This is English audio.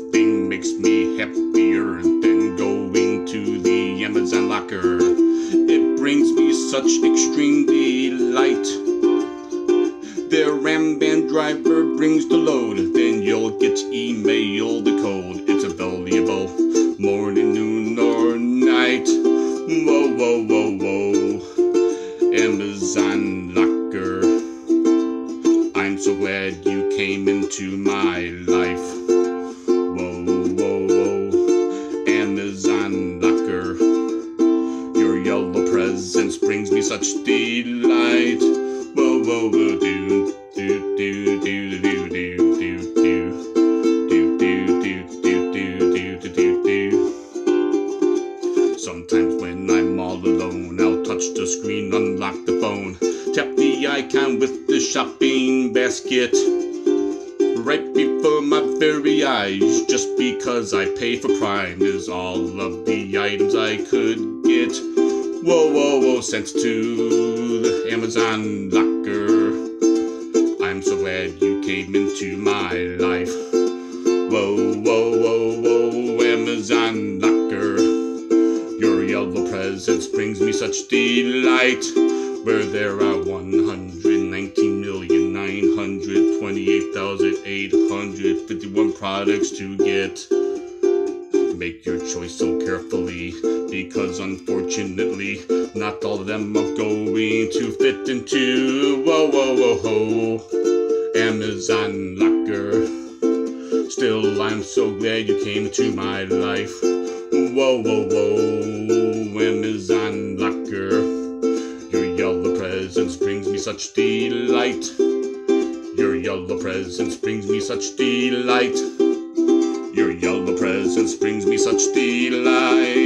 nothing makes me happier than going to the Amazon locker. It brings me such extreme delight. Their Ramban driver brings the load, then you'll get email the code. It's available morning, noon, or night. Whoa, whoa, whoa, whoa. Amazon locker. I'm so glad you came into my life. Presence brings me such delight. Whoa, whoa, whoa, do, do, do, do, do, do, do. Sometimes when I'm all alone, I'll touch the screen, unlock the phone, tap the icon with the shopping basket. Right before my very eyes, just because I pay for Prime, is all of the items I could get. Whoa, whoa, whoa, sent to the Amazon locker. I'm so glad you came into my life. Whoa, whoa, whoa, whoa, Amazon locker. Your yellow presence brings me such delight. Where there are 119,928,851 products to get. Make your choice so carefully, because unfortunately, not all of them are going to fit into. Whoa, whoa, whoa, ho. Amazon locker. Still, I'm so glad you came into my life. Whoa, whoa, whoa, Amazon locker. Your yellow presence brings me such delight. Your yellow presence brings me such delight. Springs me such delight.